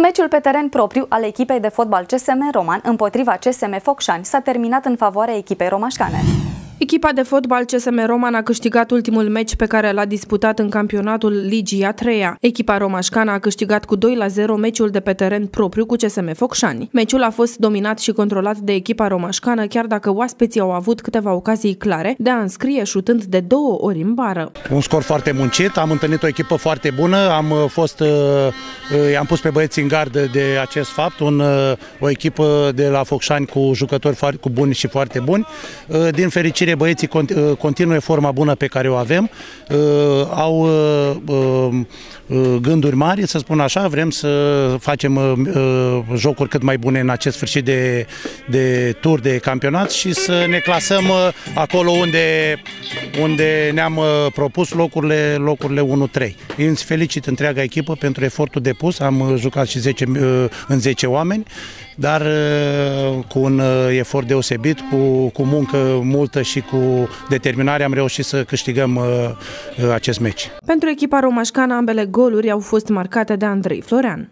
Meciul pe teren propriu al echipei de fotbal CSM Roman împotriva CSM Focșani s-a terminat în favoarea echipei romașcane. Echipa de fotbal CSM Roman a câștigat ultimul meci pe care l-a disputat în campionatul Ligii a treia. Echipa romașcană a câștigat cu 2 la 0 meciul de pe teren propriu cu CSM Focșani. Meciul a fost dominat și controlat de echipa romașcană, chiar dacă oaspeții au avut câteva ocazii clare de a înscrie șutând de două ori în bară. Un scor foarte muncit, am întâlnit o echipă foarte bună, am uh, fost, uh, uh, am pus pe băieți în gardă de acest fapt, un, o echipă de la Focșani cu jucători foarte, cu buni și foarte buni. Din fericire fericire băieții uh, continuă forma bună pe care o avem, uh, au uh, gânduri mari, să spun așa, vrem să facem jocuri cât mai bune în acest sfârșit de, de tur de campionat și să ne clasăm acolo unde, unde ne-am propus locurile, locurile 1-3. Îți felicit întreaga echipă pentru efortul depus, am jucat și 10, în 10 oameni, dar cu un efort deosebit, cu, cu muncă multă și cu determinare am reușit să câștigăm uh, uh, acest meci. Pentru echipa romașcană, ambele goluri au fost marcate de Andrei Florean.